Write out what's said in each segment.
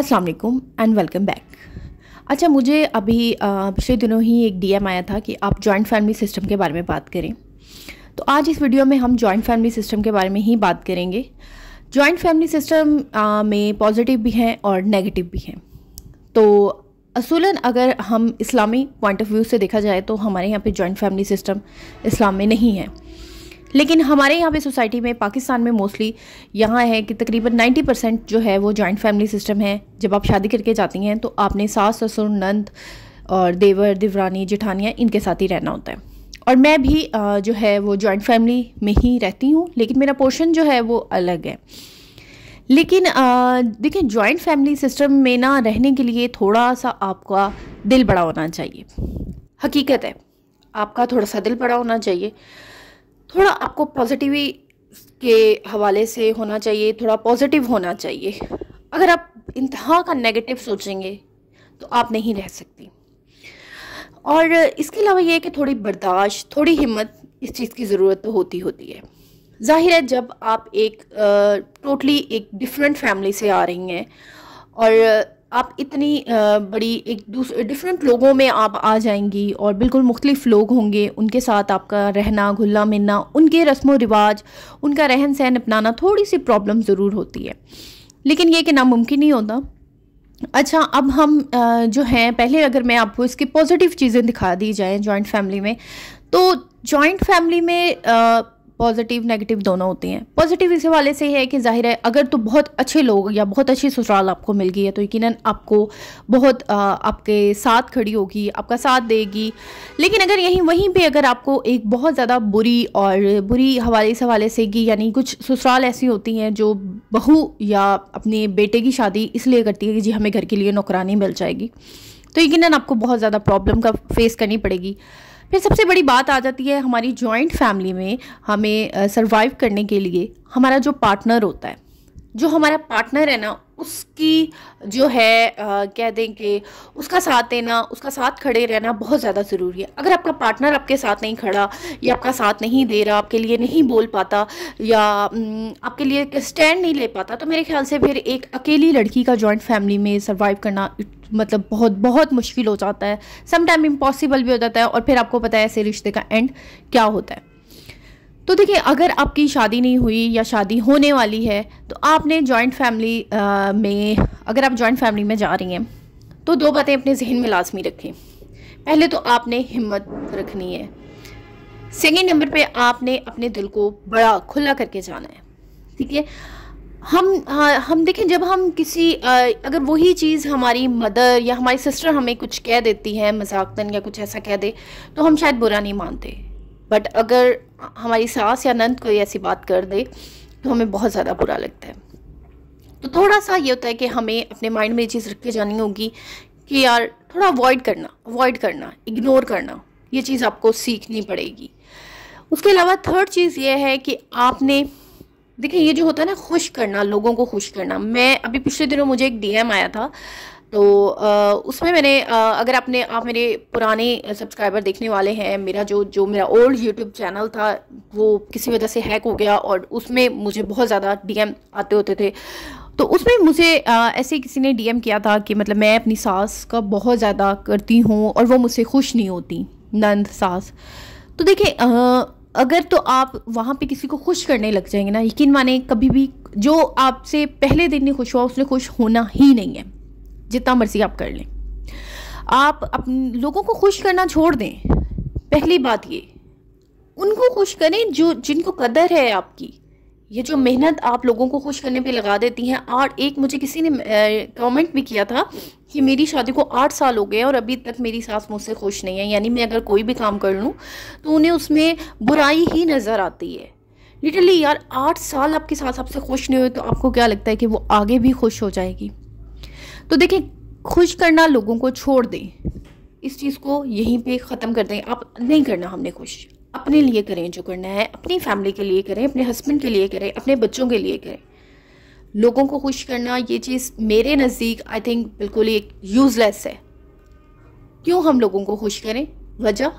अस्सलाम वालेकुम and welcome back अच्छा मुझे अभी पिछले दिनों ही एक डीएम आया था कि आप जॉइंट फैमिली सिस्टम के बारे में बात करें। तो आज इस वीडियो में हम जॉइंट फैमिली सिस्टम के बारे में ही बात करेंगे। जॉइंट फैमिली सिस्टम में पॉजिटिव भी हैं और नेगेटिव भी हैं। तो असूलन अगर हम इस्लामी पॉइंट ऑफ़ व्यू से देखा जाए तो हमारे यहाँ पे जॉइंट फैमिली सिस्टम इस्लाम में नहीं है। लेकिन हमारे यहाँ पे सोसाइटी में, पाकिस्तान में मोस्टली यहाँ है कि तकरीबन 90 परसेंट जो है वो जॉइंट फैमिली सिस्टम है। जब आप शादी करके जाती हैं तो आपने सास, ससुर, नंद और देवर, देवरानी, जेठानियाँ इनके साथ ही रहना होता है। और मैं भी जो है वो जॉइंट फैमिली में ही रहती हूँ, लेकिन मेरा पोर्शन जो है वो अलग है। लेकिन देखिए जॉइंट फैमिली सिस्टम में ना रहने के लिए थोड़ा सा आपका दिल बड़ा होना चाहिए। हकीकत है, आपका थोड़ा सा दिल बड़ा होना चाहिए। थोड़ा आपको पॉजिटिवी के हवाले से होना चाहिए, थोड़ा पॉजिटिव होना चाहिए। अगर आप इंतहा का नेगेटिव सोचेंगे तो आप नहीं रह सकती। और इसके अलावा ये है कि थोड़ी बर्दाश्त, थोड़ी हिम्मत इस चीज़ की ज़रूरत तो होती होती है। ज़ाहिर है, जब आप एक टोटली एक डिफरेंट फैमिली से आ रही हैं, और आप इतनी बड़ी एक दूसरे डिफरेंट लोगों में आप आ जाएँगी और बिल्कुल मुख्तलिफ़ लोग होंगे। उनके साथ आपका रहना, घुलना, मिलना, उनके रस्म व रिवाज, उनका रहन सहन अपनाना थोड़ी सी प्रॉब्लम ज़रूर होती है। लेकिन ये कि नामुमकिन नहीं होता। अच्छा अब हम जो हैं, पहले अगर मैं आपको इसकी पॉजिटिव चीज़ें दिखा दी जाएँ जॉइंट फैमिली में तो जॉइंट फैमिली में पॉजिटिव नेगेटिव दोनों होती हैं। पॉजिटिव इस हवाले से है कि ज़ाहिर है अगर तो बहुत अच्छे लोग या बहुत अच्छी ससुराल आपको मिल गई है तो यकीनन आपको बहुत अ, आपके साथ खड़ी होगी आपका साथ देगी। लेकिन अगर यहीं वहीं पे अगर आपको एक बहुत ज़्यादा बुरी और बुरी हवाले इस हवाले से की यानी कुछ ससुराल ऐसी होती हैं जो बहू या अपने बेटे की शादी इसलिए करती है कि जी हमें घर के लिए नौकरानी मिल जाएगी तो यकीन आपको बहुत ज़्यादा प्रॉब्लम का फेस करनी पड़ेगी। फिर सबसे बड़ी बात आ जाती है हमारी जॉइंट फैमिली में हमें सर्वाइव करने के लिए हमारा जो पार्टनर होता है जो हमारा पार्टनर है ना उसकी जो है अ, कह दें कि उसका साथ देना उसका साथ खड़े रहना बहुत ज़्यादा ज़रूरी है। अगर आपका पार्टनर आपके साथ नहीं खड़ा या आपका साथ नहीं दे रहा आपके लिए नहीं बोल पाता या आपके लिए स्टैंड नहीं ले पाता तो मेरे ख्याल से फिर एक अकेली लड़की का जॉइंट फैमिली में सर्वाइव करना मतलब बहुत बहुत मुश्किल हो जाता है। सम टाइम इम्पॉसिबल भी हो जाता है और फिर आपको पता है ऐसे रिश्ते का एंड क्या होता है। तो देखिए, अगर आपकी शादी नहीं हुई या शादी होने वाली है तो आपने जॉइंट फैमिली में, अगर आप जॉइंट फैमिली में जा रही हैं तो दो बातें अपने जहन में लाजमी रखें। पहले तो आपने हिम्मत रखनी है। सेकेंड नंबर पे आपने अपने दिल को बड़ा खुला करके जाना है। ठीक है? हम हाँ, हम देखें जब हम किसी अ, अगर वही चीज़ हमारी मदर या हमारी सिस्टर हमें कुछ कह देती है मजाकतन या कुछ ऐसा कह दे तो हम शायद बुरा नहीं मानते। बट अगर हमारी सास या नंद कोई ऐसी बात कर दे तो हमें बहुत ज़्यादा बुरा लगता है। तो थोड़ा सा ये होता है कि हमें अपने माइंड में ये चीज़ रख के जानी होगी कि यार थोड़ा अवॉइड करना अवॉइड करना इग्नोर करना ये चीज़ आपको सीखनी पड़ेगी। उसके अलावा थर्ड चीज़ ये है कि आपने देखिए, ये जो होता है ना, खुश करना, लोगों को खुश करना। मैं, अभी पिछले दिनों मुझे एक डीएम आया था तो उसमें मैंने अगर आपने, आप मेरे पुराने सब्सक्राइबर देखने वाले हैं, मेरा जो जो मेरा ओल्ड यूट्यूब चैनल था, वो किसी वजह से हैक हो गया और उसमें मुझे बहुत ज़्यादा डीएम आते होते थे। तो उसमें मुझे ऐसे किसी ने डीएम किया था कि मतलब मैं अपनी सास का बहुत ज़्यादा करती हूँ और वो मुझसे खुश नहीं होती, नंद सास। तो देखिए अगर तो आप वहाँ पे किसी को खुश करने लग जाएँगे ना, यकीन माने कभी भी जो आपसे पहले दिन नहीं खुश हुआ, उसने खुश होना ही नहीं है, जितना मर्ज़ी आप कर लें। आप अपन लोगों को खुश करना छोड़ दें। पहली बात ये, उनको खुश करें जो, जिनको कदर है आपकी। ये जो मेहनत आप लोगों को खुश करने पे लगा देती हैं, और एक मुझे किसी ने कमेंट भी किया था कि मेरी शादी को आठ साल हो गए और अभी तक मेरी सास मुझसे खुश नहीं है। यानी मैं अगर कोई भी काम कर लूँ तो उन्हें उसमें बुराई ही नज़र आती है। लिटरली यार, आठ साल आपकी सास आपसे खुश नहीं हुए तो आपको क्या लगता है कि वो आगे भी खुश हो जाएगी? तो देखिए, खुश करना लोगों को छोड़ दें। इस चीज़ को यहीं पे ख़त्म कर दें। आप नहीं करना हमने खुश। अपने लिए करें जो करना है। अपनी फैमिली के लिए करें, अपने हस्बैंड के लिए करें, अपने बच्चों के लिए करें। लोगों को खुश करना, ये चीज़ मेरे नज़दीक आई थिंक बिल्कुल ही एक यूज़लेस है। क्यों हम लोगों को खुश करें? वजह?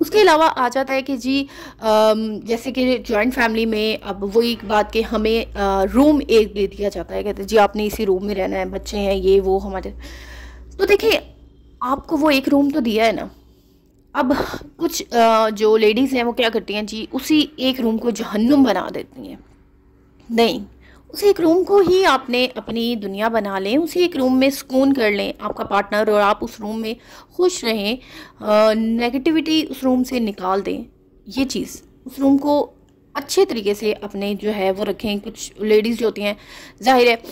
उसके अलावा आ जाता है कि जी जैसे कि जॉइंट फैमिली में अब वही बात कि हमें रूम एक दे दिया जाता है, कहते जी, आपने इसी रूम में रहना है, बच्चे हैं, ये, वो, हमारे तो देखिए, आपको वो एक रूम तो दिया है ना। अब कुछ जो लेडीज़ हैं, वो क्या करती हैं, जी, उसी एक रूम को जहन्नुम बना देती हैं। नहीं उसी एक रूम को ही आपने अपनी दुनिया बना लें उसी एक रूम में सुकून कर लें। आपका पार्टनर और आप उस रूम में खुश रहें नेगेटिविटी उस रूम से निकाल दें। ये चीज़ उस रूम को अच्छे तरीके से अपने जो है वो रखें। कुछ लेडीज़ जो होती हैं ज़ाहिर है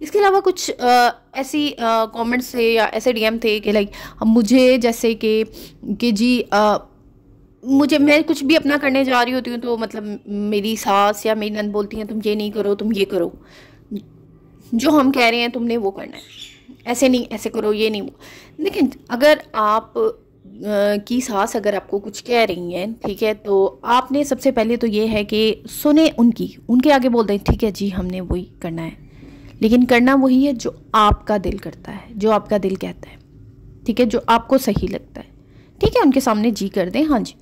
इसके अलावा कुछ आ, ऐसी कमेंट्स थे या ऐसे डीएम थे कि लाइक मुझे जैसे कि कि जी आ, मुझे, मैं कुछ भी अपना करने जा रही होती हूँ तो मतलब मेरी सास या मेरी नंद बोलती हैं, तुम ये नहीं करो, तुम ये करो। जो हम कह रहे हैं, तुमने वो करना है। ऐसे नहीं, ऐसे करो, ये नहीं वो। लेकिन अगर आप की सास अगर आपको कुछ कह रही हैं, ठीक है तो आपने सबसे पहले तो ये है कि सुने उनकी। उनके आगे बोल दें, ठीक है जी, हमने वही करना है। लेकिन करना वही है जो आपका दिल करता है, जो आपका दिल कहता है, ठीक है, जो आपको सही लगता है। ठीक है, उनके सामने जी कर दें हाँ जी।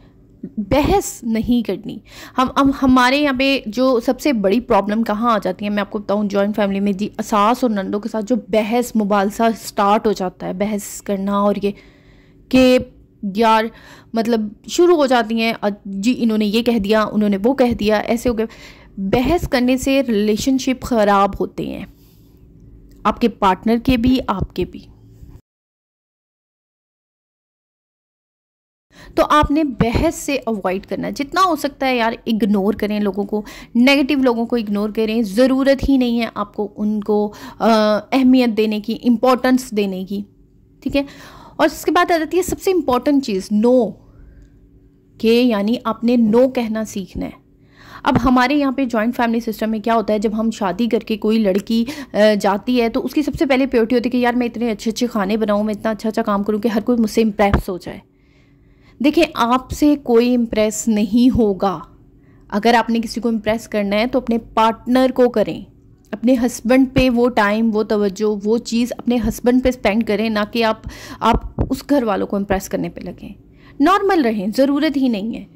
बहस नहीं करनी। हम हम, हमारे यहाँ पे जो सबसे बड़ी प्रॉब्लम कहाँ आ जाती है, मैं आपको बताऊँ जॉइंट फैमिली में जी सास और नंदों के साथ जो बहस, मुबालसा स्टार्ट हो जाता है, बहस करना और ये कि यार मतलब शुरू हो जाती हैं जी इन्होंने ये कह दिया, उन्होंने वो कह दिया, ऐसे हो गए। बहस करने से रिलेशनशिप ख़राब होते हैं। आपके पार्टनर के भी, आपके भी। तो आपने बहस से अवॉइड करना। जितना हो सकता है यार इग्नोर करें लोगों को। नेगेटिव लोगों को इग्नोर करें। ज़रूरत ही नहीं है आपको उनको अहमियत देने की इम्पोर्टेंस देने की। ठीक है? और उसके बाद आ जाती है सबसे इंपॉर्टेंट चीज़ नो के यानी आपने नो कहना सीखना है। अब हमारे यहाँ पे जॉइंट फैमिली सिस्टम में क्या होता है? जब हम शादी करके कोई लड़की जाती है तो उसकी सबसे पहले प्योरिटी होती है कि यार, मैं इतने अच्छे अच्छे खाने बनाऊँ, मैं इतना अच्छा अच्छा काम करूँ कि हर कोई मुझसे इम्प्रेस हो जाए। देखिए, आपसे कोई इम्प्रेस नहीं होगा। अगर आपने किसी को इम्प्रेस करना है तो अपने पार्टनर को करें। अपने हस्बैंड पे वो टाइम वो तवज्जो, वो चीज़ अपने हस्बैंड पे स्पेंड करें, ना कि आप आप उस घर वालों को इम्प्रेस करने पे लगें। नॉर्मल रहें, ज़रूरत ही नहीं है।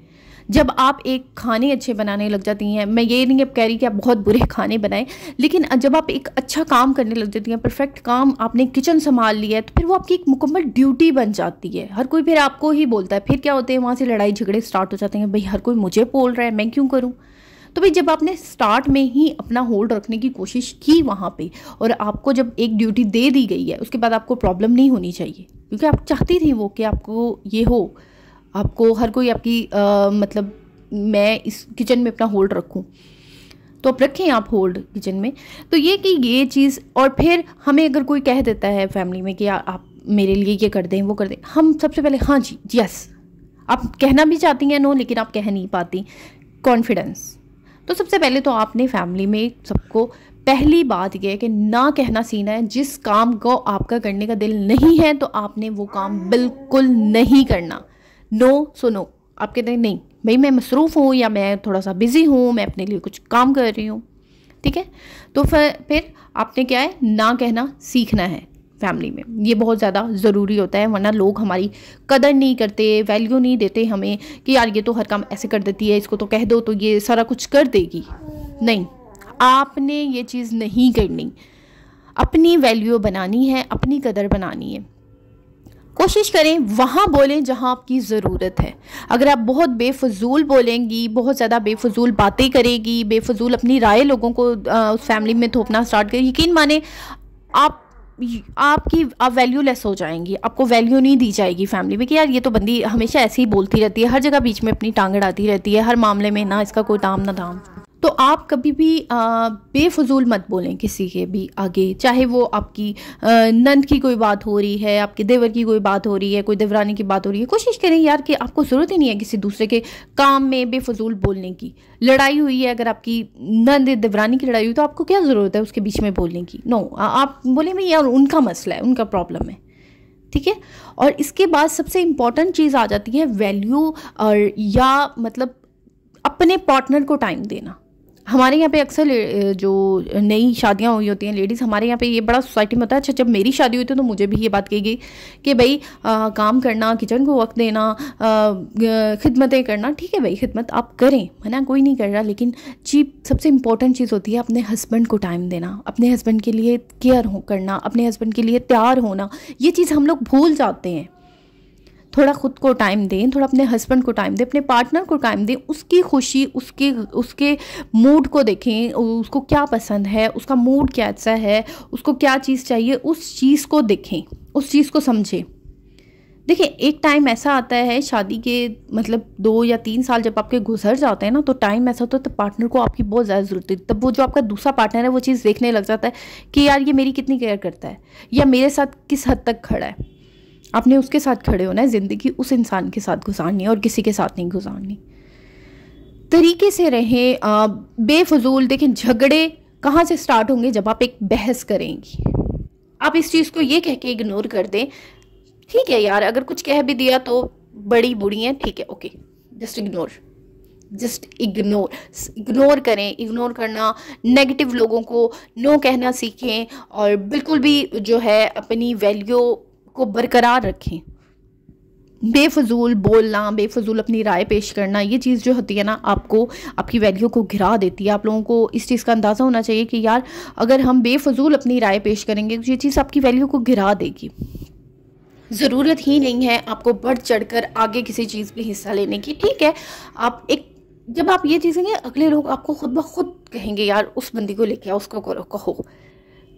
जब आप एक खाने अच्छे बनाने लग जाती हैं, मैं ये नहीं अब कह रही कि आप बहुत बुरे खाने बनाएँ, लेकिन जब आप एक अच्छा काम करने लग जाती हैं परफेक्ट काम आपने किचन संभाल लिया है तो फिर वो आपकी एक मुकम्मल ड्यूटी बन जाती है। हर कोई फिर आपको ही बोलता है, फिर क्या होते हैं, वहाँ से लड़ाई झगड़े स्टार्ट हो जाते हैं, भाई, हर कोई मुझे बोल रहा है, मैं क्यों करूँ? तो भाई, जब आपने स्टार्ट में ही अपना होल्ड रखने की कोशिश की वहाँ पे, और आपको जब एक ड्यूटी दे दी गई है, उसके बाद आपको प्रॉब्लम नहीं होनी चाहिए, क्योंकि आप चाहती थी वो कि आपको ये हो आपको हर कोई आपकी आ, मतलब मैं इस किचन में अपना होल्ड रखूँ। तो आप रखें आप होल्ड किचन में। तो ये कि ये चीज़ और फिर हमें अगर कोई कह देता है फैमिली में कि आ, आप मेरे लिए ये कर दें वो कर दें हम सबसे पहले हाँ जी यस आप कहना भी चाहती हैं नो लेकिन आप कह नहीं पाती। कॉन्फिडेंस तो सबसे पहले तो आपने फैमिली में सबको पहली बात यह है कि ना कहना सीना है जिस काम को आपका करने का दिल नहीं है तो आपने वो काम बिल्कुल नहीं करना। नो सुनो आप कहते हैं, नहीं, भाई मैं मसरूफ़ हूँ या मैं थोड़ा सा बिज़ी हूँ, मैं अपने लिए कुछ काम कर रही हूँ। ठीक है? तो फिर फिर आपने क्या है, ना कहना सीखना है फैमिली में। ये बहुत ज़्यादा ज़रूरी होता है, वरना लोग हमारी कदर नहीं करते वैल्यू नहीं देते हमें कि यार ये तो हर काम ऐसे कर देती है, इसको तो कह दो तो ये सारा कुछ कर देगी। नहीं, आपने ये चीज़ नहीं करनी। अपनी वैल्यू बनानी है, अपनी कदर बनानी है। कोशिश करें वहाँ बोलें जहाँ आपकी ज़रूरत है। अगर आप बहुत बेफजूल बोलेंगी बहुत ज़्यादा बेफजूल बातें करेगी बेफजूल अपनी राय लोगों को आ, उस फैमिली में थोपना स्टार्ट करें यकीन माने आप आपकी आप वैल्यू लेस हो जाएँगी। आपको वैल्यू नहीं दी जाएगी फैमिली में कि यार ये तो बंदी हमेशा ऐसे ही बोलती रहती है हर जगह बीच में अपनी टांग अड़ाती रहती है हर मामले में ना इसका कोई दाम ना दाम। तो आप कभी भी बेफजूल मत बोलें किसी के भी आगे। चाहे वो आपकी नंद की कोई बात हो रही है, आपके देवर की कोई बात हो रही है, कोई देवरानी की बात हो रही है, कोशिश करें यार कि आपको ज़रूरत ही नहीं है किसी दूसरे के काम में बेफजूल बोलने की। लड़ाई हुई है, अगर आपकी नंद देवरानी की लड़ाई हुई तो आपको क्या ज़रूरत है उसके बीच में बोलने की? नो आप बोलें भाई यार उनका मसला है, उनका प्रॉब्लम है। ठीक है? और इसके बाद सबसे इंपॉर्टेंट चीज़ आ जाती है वैल्यू और या मतलब अपने पार्टनर को टाइम देना। हमारे यहाँ पे अक्सर जो नई शादियाँ हुई होती हैं लेडीज़, हमारे यहाँ पे ये बड़ा सोसाइटी में होता है। अच्छा जब मेरी शादी हुई थी तो मुझे भी ये बात कही गई कि भाई काम करना, किचन को वक्त देना खिदमतें करना, ठीक है भाई, खिदमत आप करें, है ना? कोई नहीं कर रहा, लेकिन चीप, सबसे इंपॉर्टेंट चीज़ होती है अपने हस्बैंड को टाइम देना, अपने हस्बैंड के लिए केयर हो, करना, अपने हस्बैंड के लिए तैयार होना, ये चीज़ हम लोग भूल जाते हैं। थोड़ा ख़ुद को टाइम दें, थोड़ा अपने हस्बैंड को टाइम दें, अपने पार्टनर को टाइम दें, उसकी खुशी, उसके उसके मूड को देखें उसको क्या पसंद है, उसका मूड कैसा है, उसको क्या चीज़ चाहिए, उस चीज़ को देखें, उस चीज़ को समझें। देखिए, एक टाइम ऐसा आता है शादी के मतलब दो या तीन साल जब आपके गुजर जाते हैं ना तो टाइम ऐसा होता है तो पार्टनर को आपकी बहुत ज़्यादा ज़रूरत है। तब वो जो आपका दूसरा पार्टनर है, वो चीज़ देखने लग जाता है कि यार, ये मेरी कितनी केयर करता है, या मेरे साथ किस हद तक खड़ा है। आपने उसके साथ खड़े होना है, ज़िंदगी उस इंसान के साथ गुजारनी है और किसी के साथ नहीं गुजारनी। तरीके से रहें बेफजूल देखें झगड़े कहाँ से स्टार्ट होंगे जब आप एक बहस करेंगी। आप इस चीज़ को ये कह के इग्नोर कर दें, ठीक है यार, अगर कुछ कह भी दिया तो बड़ी बुरी हैं, ठीक है okay just ignore just ignore ignore करें इग्नोर करना नेगेटिव लोगों को नो कहना सीखें और बिल्कुल भी जो है अपनी वैल्यू को बरकरार रखें। बेफजूल बोलना, बेफजूल अपनी राय पेश करना, ये चीज़ जो होती है ना, आपको, आपकी वैल्यू को घिरा देती है। आप लोगों को इस चीज़ का अंदाज़ा होना चाहिए कि यार, अगर हम बेफजूल अपनी राय पेश करेंगे तो ये चीज़ आपकी वैल्यू को घिरा देगी। ज़रूरत ही नहीं है आपको बढ़ चढ़ कर आगे किसी चीज़ में हिस्सा लेने की, ठीक है? आप एक, जब आप ये चीज़ें अगले लोग आपको खुद ब खुद कहेंगे, यार, उस बंदी को लेके आओ, उसको करो, कहो।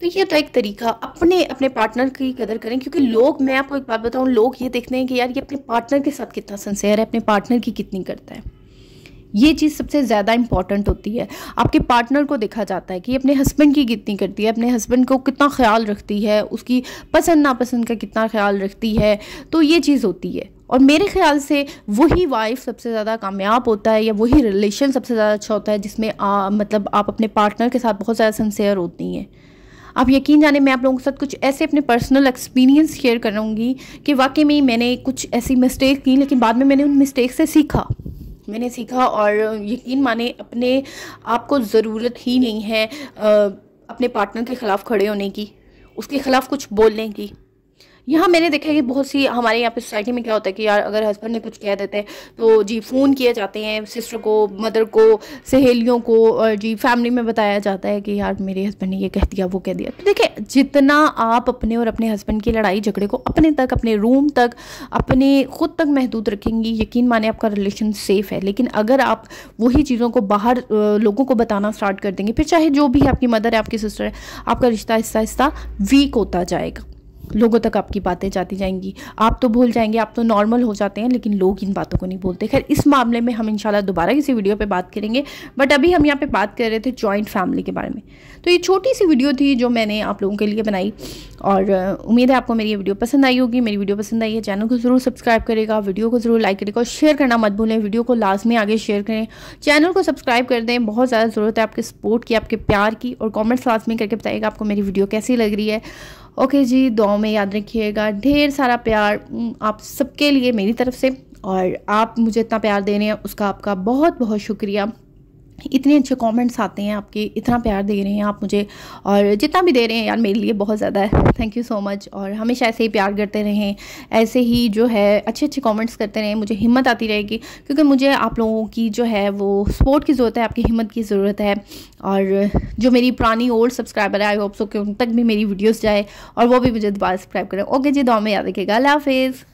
तो ये तो एक तरीका अपने अपने पार्टनर की कदर करें क्योंकि लोग मैं आपको एक बात बताऊँ लोग ये देखते हैं कि यार ये अपने पार्टनर के साथ कितना सिंसेयर है अपने पार्टनर की कितनी करता है। ये चीज़ सबसे ज़्यादा इंपॉर्टेंट होती है। आपके पार्टनर को देखा जाता है कि अपने हस्बैंड की कितनी करती है अपने हस्बैंड को कितना ख्याल रखती है उसकी पसंद नापसंद का कितना ख्याल रखती है तो ये चीज़ होती है। और मेरे ख्याल से वही वाइफ सबसे ज़्यादा कामयाब होता है या वही रिलेशन सबसे ज़्यादा अच्छा होता है जिसमें आ, मतलब आप अपने पार्टनर के साथ बहुत ज़्यादा सिंसेयर होती हैं। आप यकीन जाने, मैं आप लोगों के साथ कुछ ऐसे अपने पर्सनल एक्सपीरियंस शेयर करूँगी कि वाकई में मैंने कुछ ऐसी मिस्टेक की, लेकिन बाद में मैंने उन मिस्टेक से सीखा। मैंने सीखा और यकीन माने, अपने आप को ज़रूरत ही नहीं है अपने पार्टनर के ख़िलाफ़ खड़े होने की, उसके ख़िलाफ़ कुछ बोलने की। यहाँ मैंने देखा है कि बहुत सी, हमारे यहाँ पे सोसाइटी में क्या होता है कि यार, अगर हस्बैंड ने कुछ कह देते हैं तो जी फ़ोन किए जाते हैं सिस्टर को मदर को, सहेलियों को, और जी फैमिली में बताया जाता है कि यार, मेरे हस्बैंड ने ये कह दिया, वो कह दिया। तो देखिए, जितना आप अपने और अपने हस्बैंड की लड़ाई झगड़े को अपने तक, अपने रूम तक, अपने खुद तक महदूद रखेंगी, यकीन माने आपका रिलेशन सेफ़ है। लेकिन अगर आप वही चीज़ों को बाहर लोगों को बताना स्टार्ट कर देंगे, फिर चाहे जो भी आपकी मदर है, आपकी सिस्टर है, आपका रिश्ता आहिस्ता आहिस्ता वीक होता जाएगा। लोगों तक आपकी बातें जाती जाएँगी। आप तो भूल जाएँगे, आप तो नॉर्मल हो जाते हैं, लेकिन लोग इन बातों को नहीं बोलते खैर, इस मामले में हम इंशाल्लाह दोबारा किसी वीडियो पे बात करेंगे बट अभी हम यहाँ पे बात कर रहे थे जॉइंट फैमिली के बारे में। तो ये छोटी सी वीडियो थी जो मैंने आप लोगों के लिए बनाई, और उम्मीद है आपको मेरी ये वीडियो पसंद आई होगी। मेरी वीडियो पसंद आई है चैनल को ज़रूर सब्सक्राइब करेगा वीडियो को ज़रूर लाइक करेगा, और शेयर करना मत भूलें। वीडियो को लाजमी आगे शेयर करें। चैनल को सब्सक्राइब कर दें, बहुत ज़्यादा ज़रूरत है आपके सपोर्ट की, आपके प्यार की, और कॉमेंट्स लाजमी करके बताइएगा आपको मेरी वीडियो कैसी लग रही है। ओके जी, दुआओं में याद रखिएगा। ढेर सारा प्यार आप सबके लिए मेरी तरफ़ से और आप मुझे इतना प्यार दे रहे हैं, उसका आपका बहुत बहुत शुक्रिया। इतने अच्छे कमेंट्स आते हैं, आपके इतना प्यार दे रहे हैं आप मुझे और जितना भी दे रहे हैं यार मेरे लिए बहुत ज़्यादा है। थैंक यू सो मच और हमेशा ऐसे ही प्यार करते रहें, ऐसे ही जो है अच्छे अच्छे कमेंट्स करते रहें, मुझे हिम्मत आती रहेगी क्योंकि मुझे आप लोगों की जो है वो सपोर्ट की ज़रूरत है, आपकी हिम्मत की ज़रूरत है और जो मेरी पुरानी ओल्ड सब्सक्राइबर है आई होप सो कि उन तक भी मेरी वीडियोज़ जाए और वो भी मुझे दोबारा सब्सक्राइब करें। ओके जी दो में याद रखिएगा। अल्लाह हाफिज़।